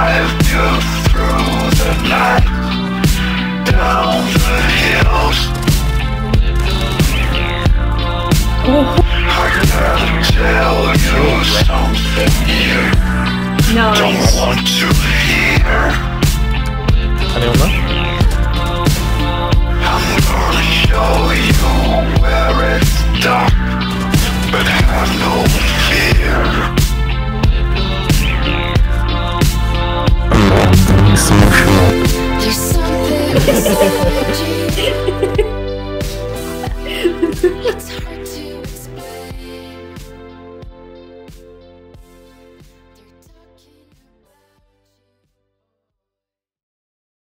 Drive you through the night Down the hills. I gotta tell you something you no, don't want to 一ってる？